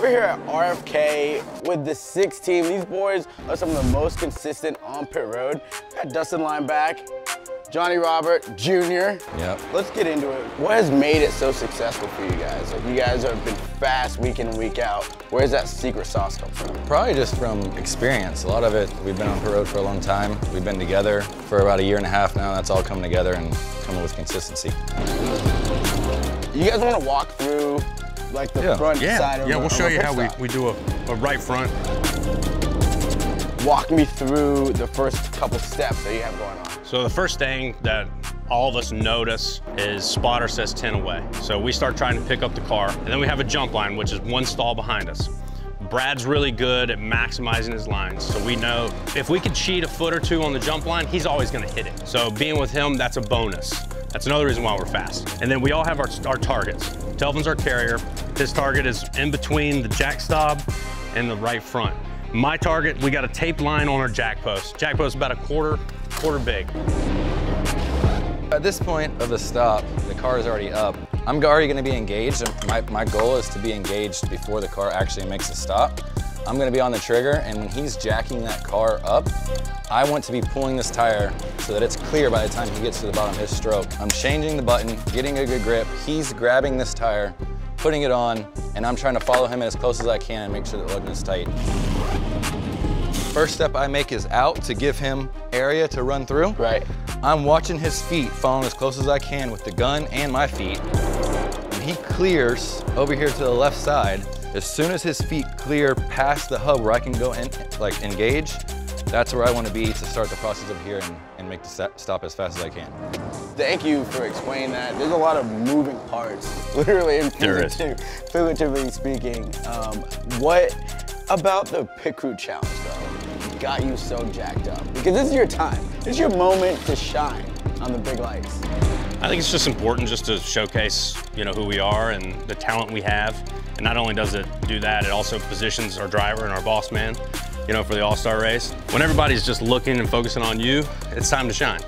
We're here at RFK with the six team. These boys are some of the most consistent on pit road. Got Dustin Lineback, Johnny Roberts Jr. Yep. Let's get into it. What has made it so successful for you guys? Like you guys have been fast week in and week out. Where's that secret sauce come from? Probably just from experience. A lot of it, we've been on pit road for a long time. We've been together for about a year and a half now. That's all coming together and coming with consistency. You guys want to walk through like the Yeah. front Yeah, side of yeah, a- we'll of show a you pit how we, we do a, a right front. Walk me through the first couple steps that you have going on. So the first thing that all of us notice is spotter says 10 away. So we start trying to pick up the car, and then we have a jump line, which is one stall behind us. Brad's really good at maximizing his lines. So we know if we could cheat a foot or two on the jump line, he's always gonna hit it. So being with him, that's a bonus. That's another reason why we're fast. And then we all have our, our targets. Telvin's our carrier. His target is in between the jack stop and the right front. My target, we got a tape line on our jack post. Jack post about a quarter, quarter big. At this point of the stop, the car is already up. I'm already gonna be engaged. My, my goal is to be engaged before the car actually makes a stop. I'm gonna be on the trigger, and when he's jacking that car up, I want to be pulling this tire so that it's clear by the time he gets to the bottom of his stroke. I'm changing the button, getting a good grip. He's grabbing this tire, putting it on, and I'm trying to follow him as close as I can and make sure the lug is tight. First step I make is out to give him area to run through. Right. I'm watching his feet, following as close as I can with the gun and my feet. When he clears over here to the left side, as soon as his feet clear past the hub where I can go and like engage, that's where I want to be to start the process of here and, and make the stop as fast as I can. Thank you for explaining that. There's a lot of moving parts, literally and figurative- figuratively speaking. Um, what about the pit crew challenge though got you so jacked up? Because this is your time. This is your moment to shine on the big lights. I think it's just important just to showcase, you know, who we are and the talent we have. And not only does it do that, it also positions our driver and our boss man, you know, for the All-Star race. When everybody's just looking and focusing on you, it's time to shine.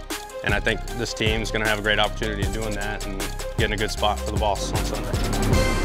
And I think this team's gonna have a great opportunity of doing that and getting a good spot for the boss on Sunday.